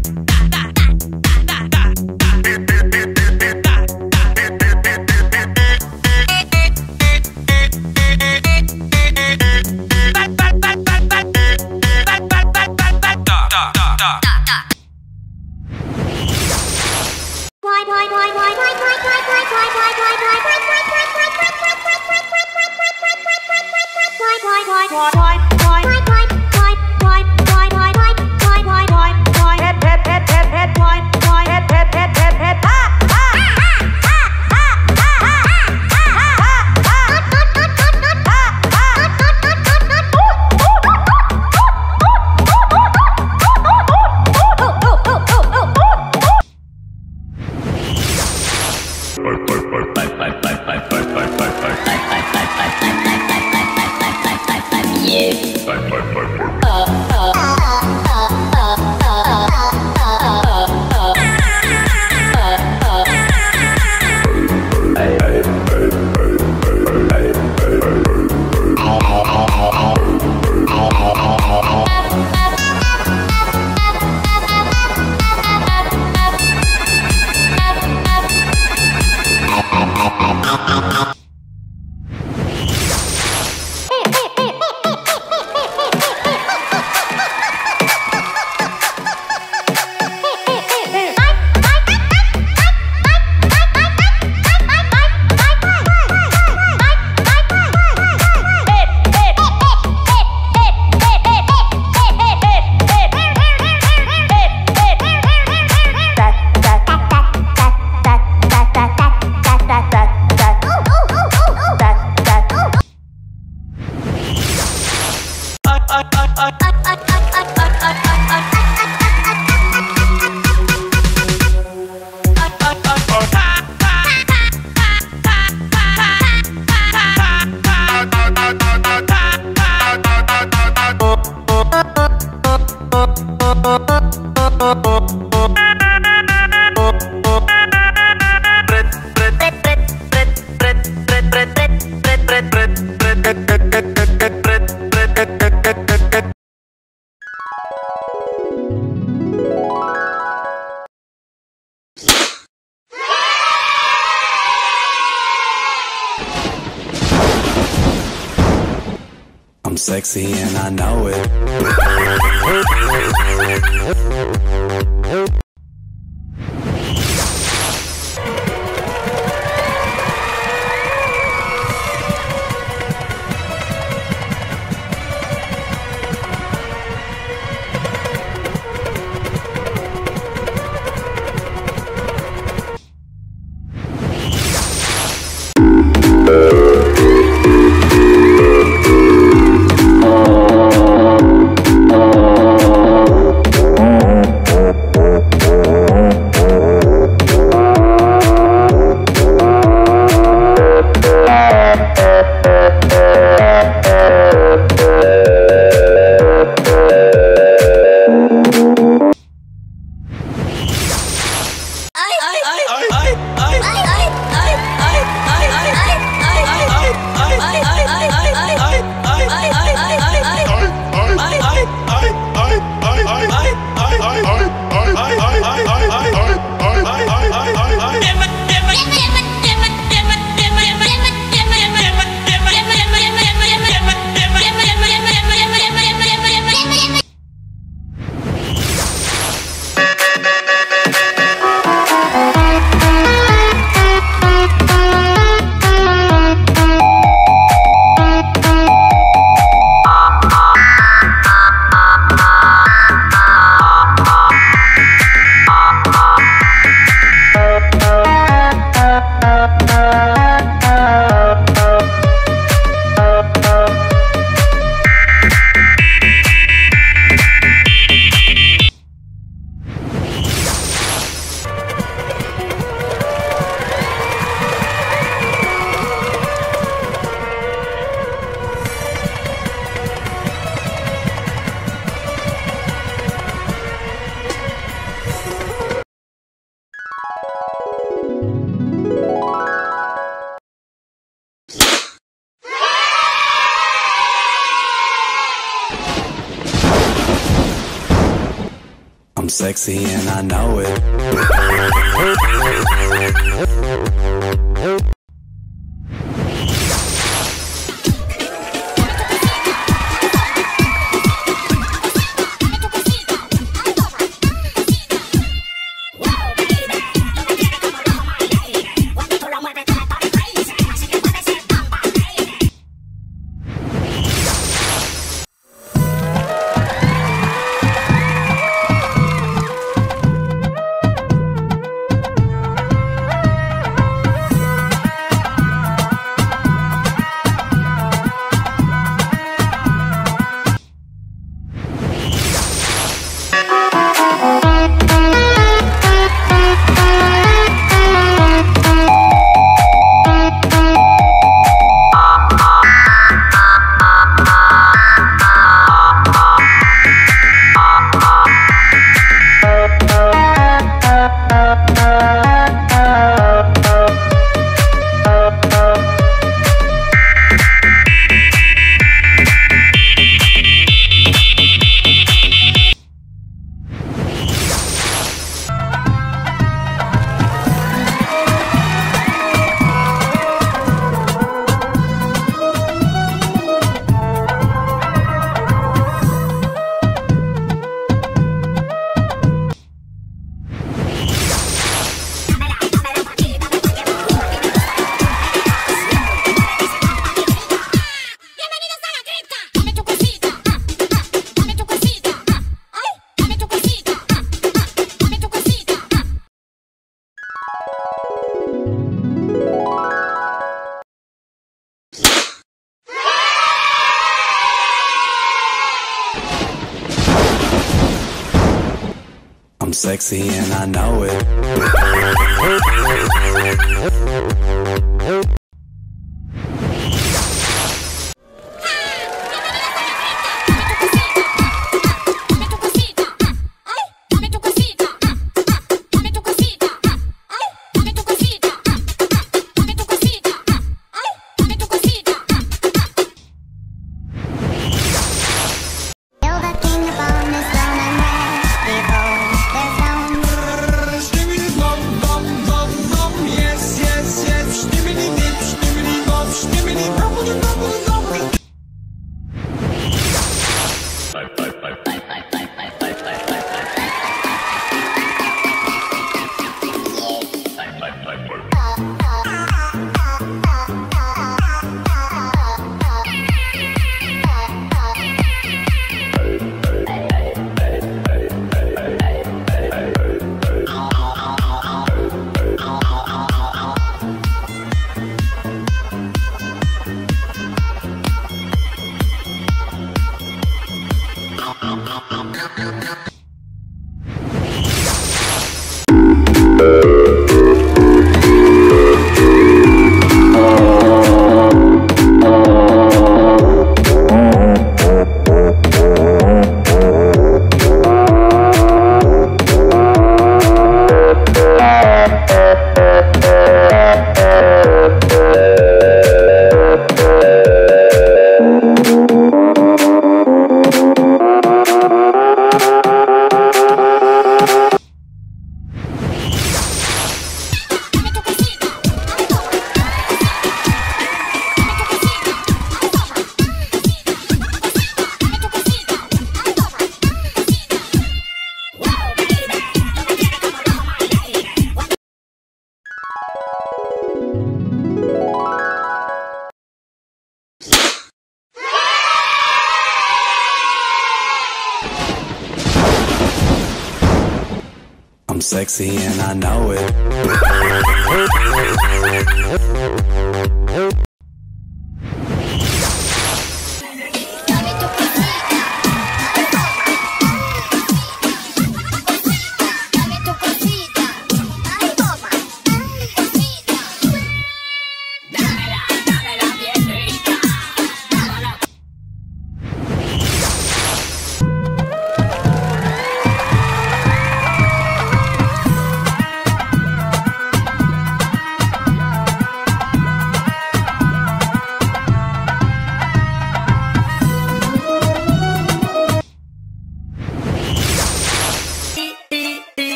Da, da, I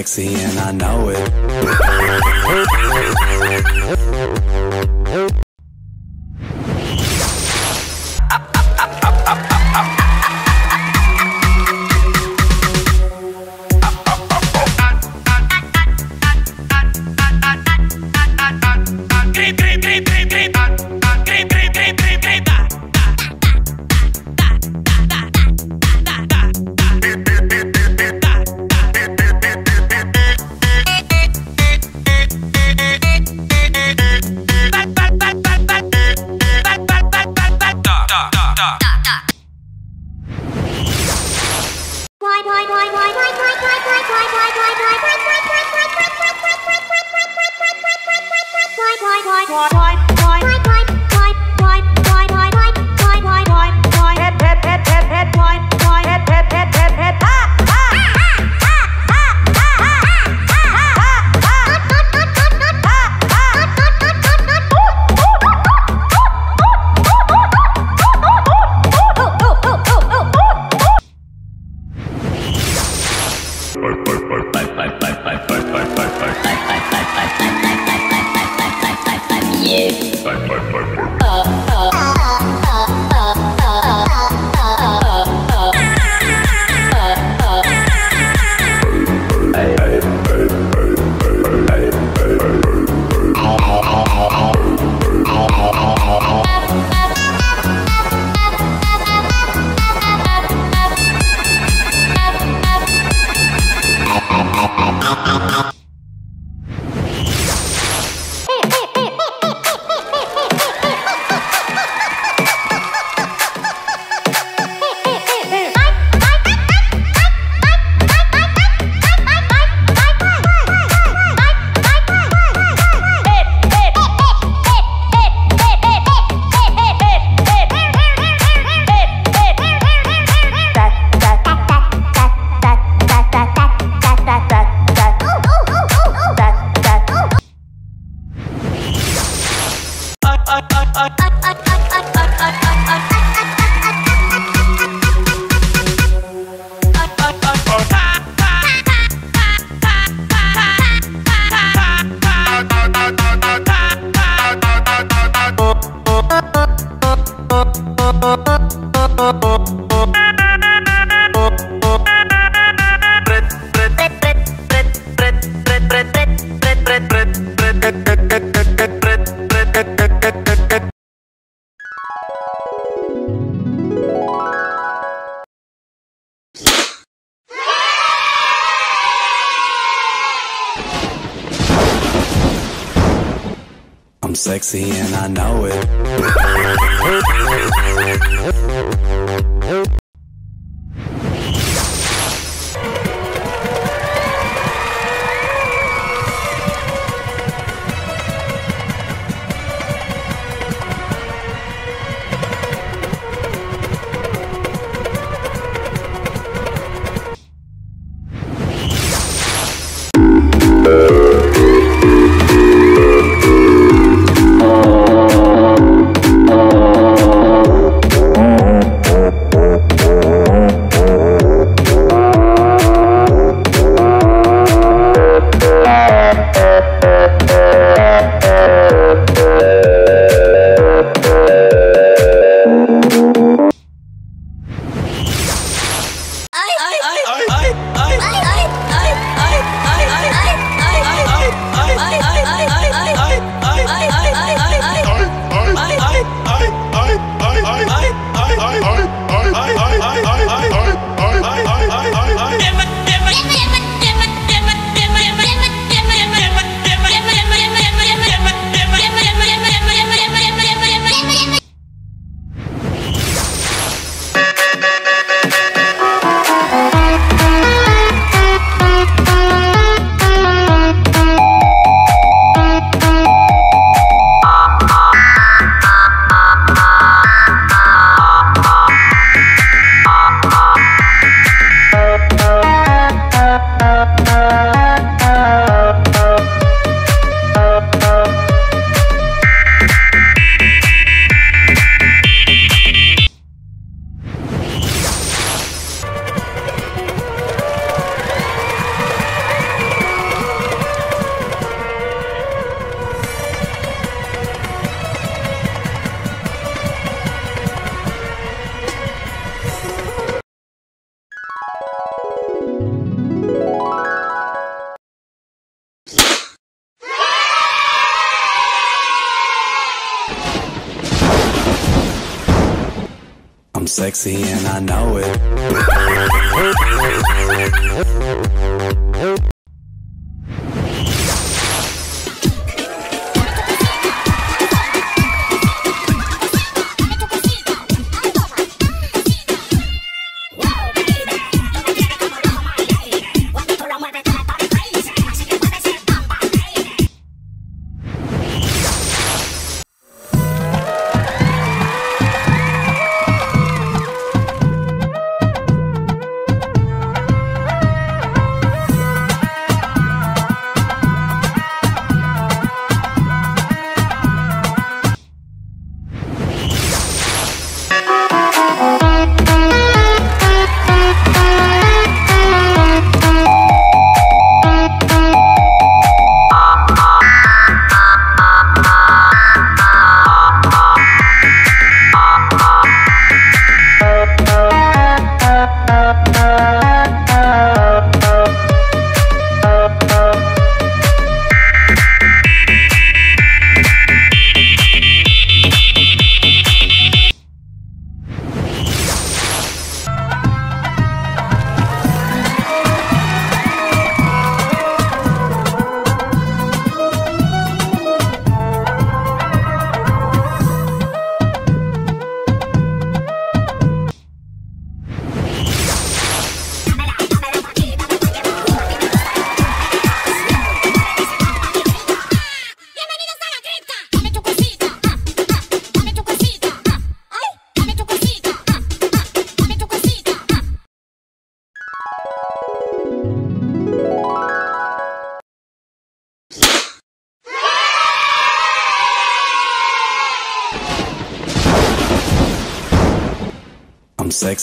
sexy and I know it. Sexy and I know it.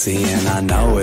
And I know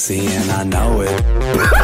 sexy and I know it.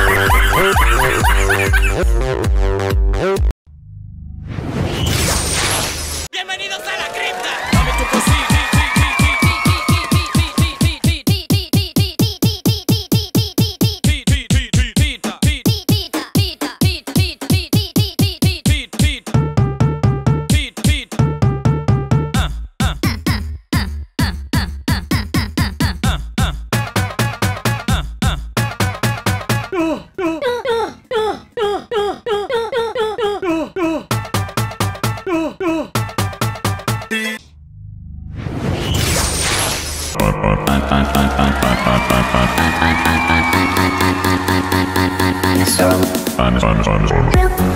Dinosaur. Dinosaur.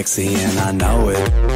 sexy and I know it.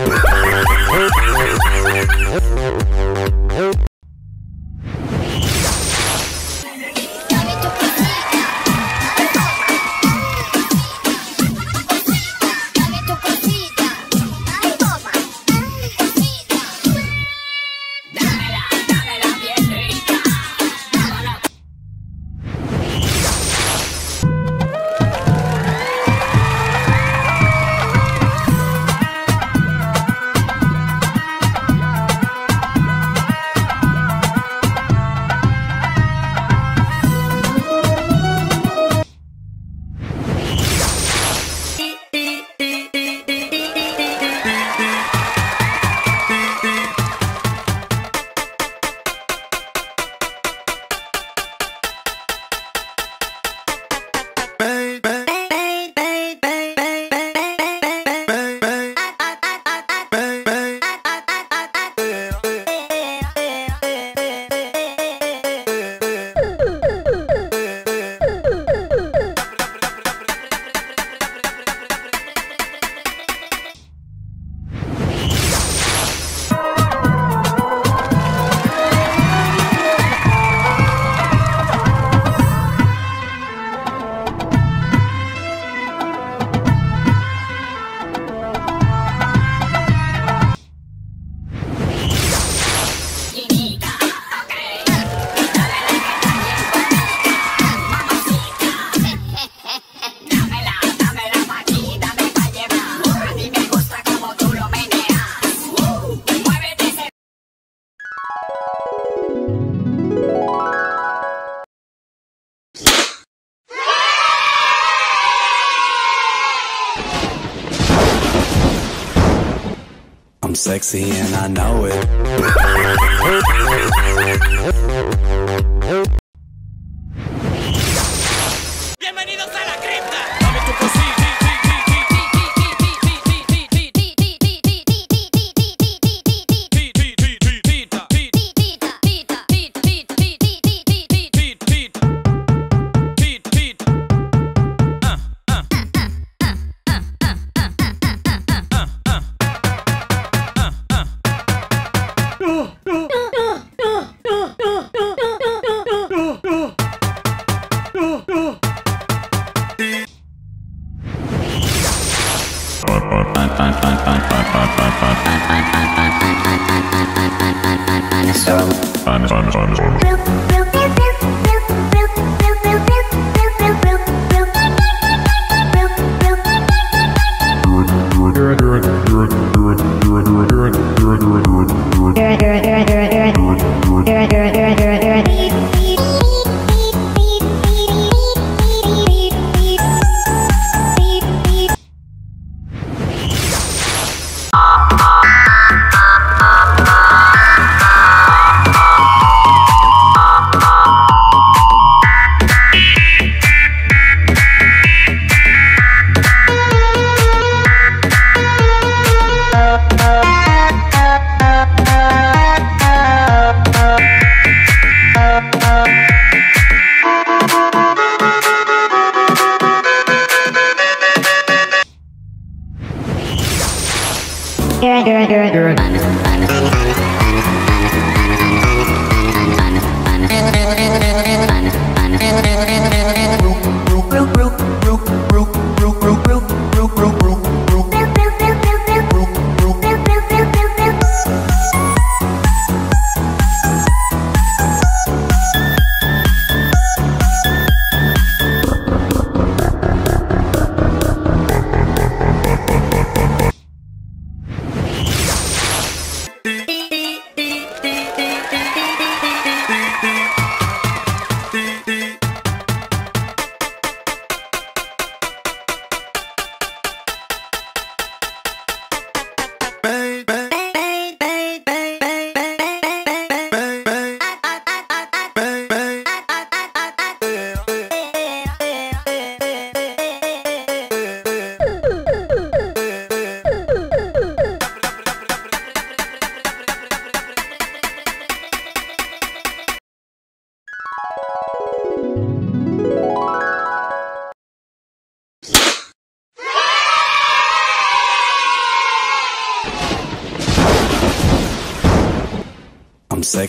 sexy and I know it.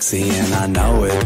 sexy and I know it.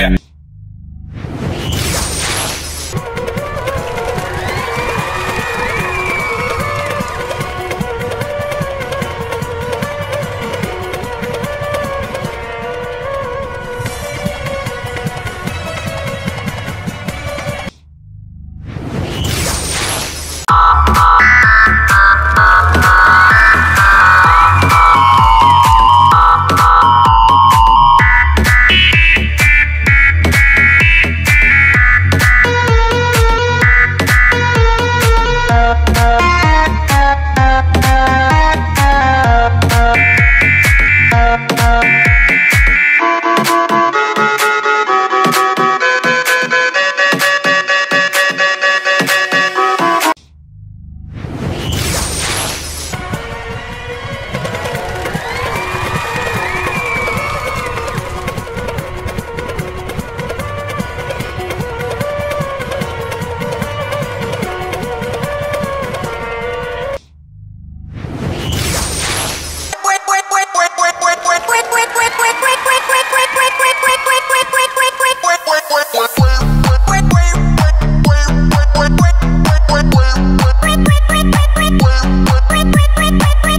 Yeah.